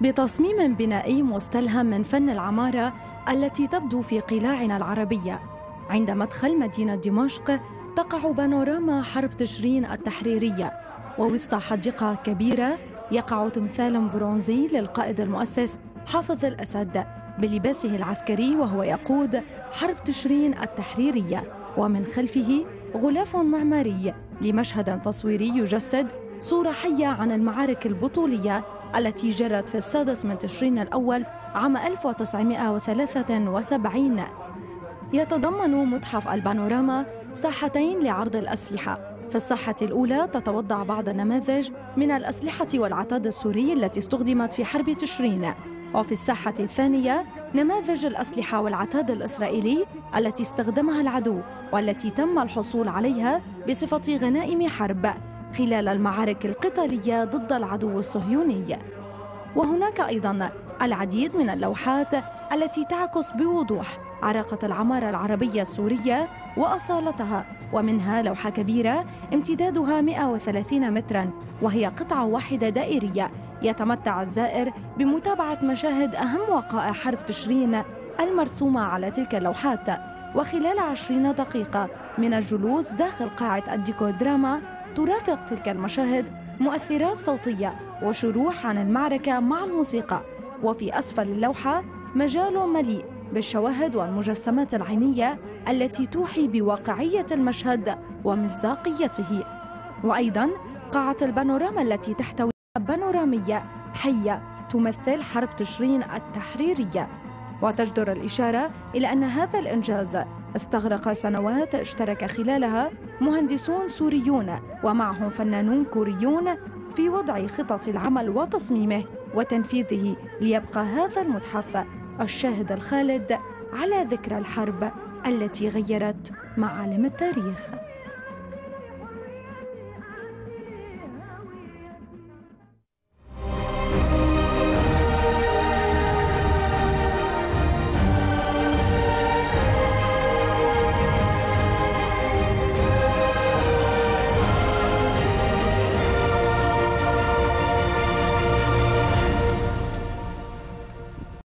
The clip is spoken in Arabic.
بتصميم بنائي مستلهم من فن العمارة التي تبدو في قلاعنا العربية. عند مدخل مدينة دمشق تقع بانوراما حرب تشرين التحريرية. ووسط حديقة كبيرة يقع تمثال برونزي للقائد المؤسس حافظ الأسد بلباسه العسكري وهو يقود حرب تشرين التحريرية. ومن خلفه غلاف معماري لمشهد تصويري يجسد صورة حية عن المعارك البطولية التي جرت في السادس من تشرين الأول عام 1973 يتضمن متحف البانوراما ساحتين لعرض الأسلحة. في الساحة الأولى تتوضع بعض النماذج من الأسلحة والعتاد السوري التي استخدمت في حرب تشرين. وفي الساحة الثانية نماذج الأسلحة والعتاد الإسرائيلي التي استخدمها العدو والتي تم الحصول عليها بصفة غنائم حرب. خلال المعارك القتالية ضد العدو الصهيوني. وهناك أيضا العديد من اللوحات التي تعكس بوضوح عراقة العمارة العربية السورية وأصالتها ومنها لوحة كبيرة امتدادها 130 مترا وهي قطعة واحدة دائرية يتمتع الزائر بمتابعة مشاهد أهم وقائع حرب تشرين المرسومة على تلك اللوحات. وخلال عشرين دقيقة من الجلوس داخل قاعة الديكو دراما ترافق تلك المشاهد مؤثرات صوتية وشروح عن المعركة مع الموسيقى. وفي أسفل اللوحة مجال مليء بالشواهد والمجسمات العينية التي توحي بواقعية المشهد ومصداقيته. وأيضا قاعة البانوراما التي تحتوي بانورامية حية تمثل حرب تشرين التحريرية. وتجدر الإشارة إلى أن هذا الإنجاز استغرق سنوات اشترك خلالها مهندسون سوريون ومعهم فنانون كوريون في وضع خطط العمل وتصميمه وتنفيذه ليبقى هذا المتحف الشاهد الخالد على ذكرى الحرب التي غيرت معالم التاريخ.